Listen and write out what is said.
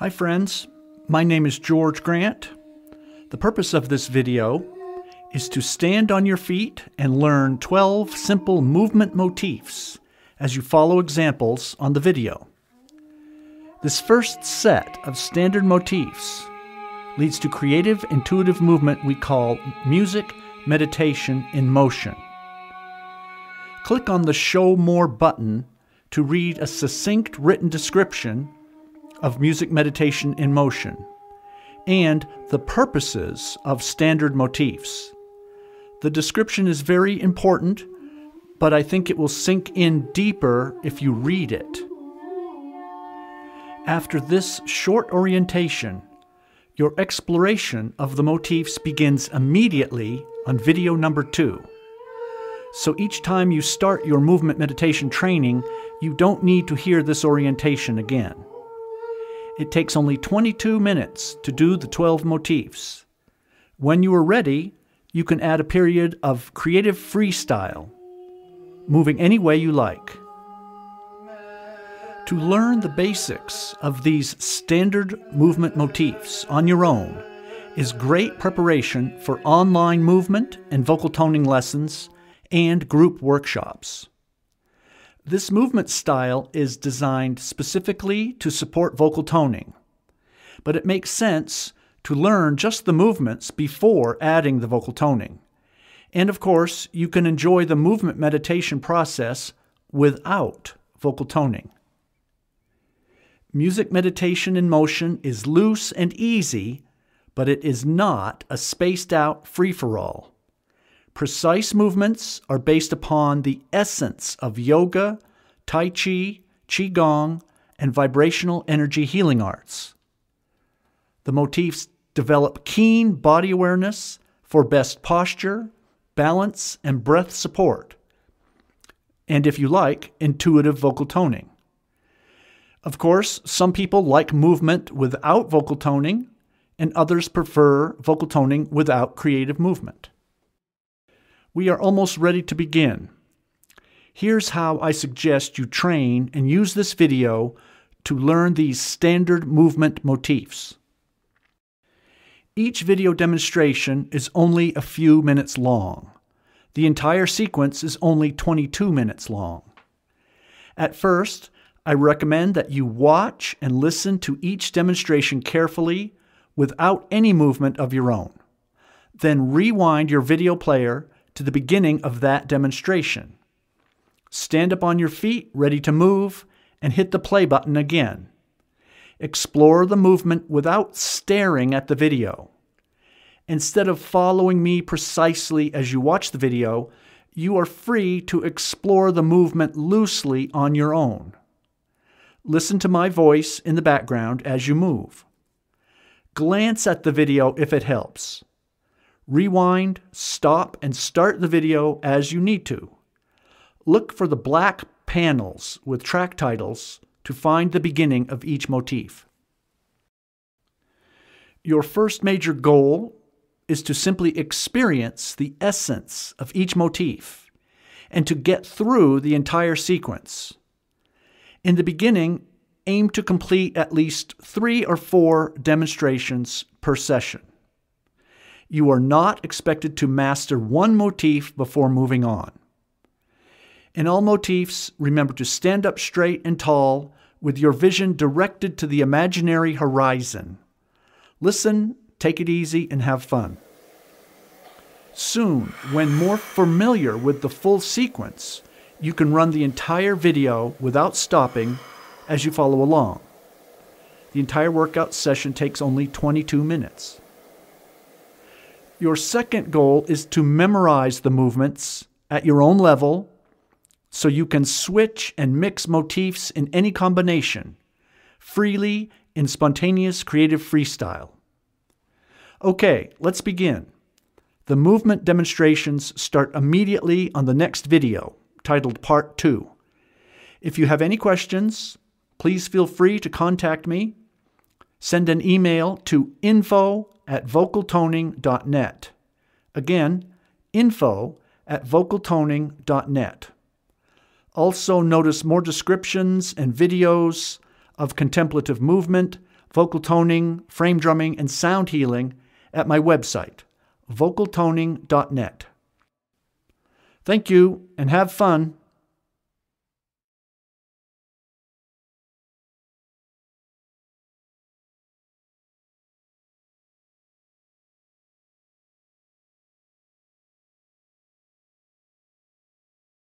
Hi friends, my name is George Grant. The purpose of this video is to stand on your feet and learn 12 simple movement motifs as you follow examples on the video. This first set of standard motifs leads to creative intuitive movement we call music meditation in motion. Click on the Show More button to read a succinct written description of music meditation in motion and the purposes of standard motifs. The description is very important, but I think it will sink in deeper if you read it. After this short orientation, your exploration of the motifs begins immediately on video number two. So each time you start your movement meditation training, you don't need to hear this orientation again. It takes only 22 minutes to do the 12 motifs. When you are ready, you can add a period of creative freestyle, moving any way you like. To learn the basics of these standard movement motifs on your own is great preparation for online movement and vocal toning lessons and group workshops. This movement style is designed specifically to support vocal toning, but it makes sense to learn just the movements before adding the vocal toning. And of course, you can enjoy the movement meditation process without vocal toning. Music meditation in motion is loose and easy, but it is not a spaced out free for all. Precise movements are based upon the essence of yoga, tai chi, qigong, and vibrational energy healing arts. The motifs develop keen body awareness for best posture, balance, and breath support. And if you like, intuitive vocal toning. Of course, some people like movement without vocal toning, and others prefer vocal toning without creative movement. We are almost ready to begin. Here's how I suggest you train and use this video to learn these standard movement motifs. Each video demonstration is only a few minutes long. The entire sequence is only 22 minutes long. At first, I recommend that you watch and listen to each demonstration carefully without any movement of your own. Then rewind your video player to the beginning of that demonstration. Stand up on your feet, ready to move, and hit the play button again. Explore the movement without staring at the video. Instead of following me precisely as you watch the video, you are free to explore the movement loosely on your own. Listen to my voice in the background as you move. Glance at the video if it helps. Rewind, stop, and start the video as you need to. Look for the black panels with track titles to find the beginning of each motif. Your first major goal is to simply experience the essence of each motif and to get through the entire sequence. In the beginning, aim to complete at least three or four demonstrations per session. You are not expected to master one motif before moving on. In all motifs, remember to stand up straight and tall with your vision directed to the imaginary horizon. Listen, take it easy, and have fun. Soon, when more familiar with the full sequence, you can run the entire video without stopping as you follow along. The entire workout session takes only 22 minutes. Your second goal is to memorize the movements at your own level so you can switch and mix motifs in any combination, freely in spontaneous creative freestyle. Okay, let's begin. The movement demonstrations start immediately on the next video, titled Part 2. If you have any questions, please feel free to contact me. Send an email to info at vocaltoning.net. Again, info at vocaltoning.net. Also, notice more descriptions and videos of contemplative movement, vocal toning, frame drumming, and sound healing at my website, vocaltoning.net. Thank you and have fun.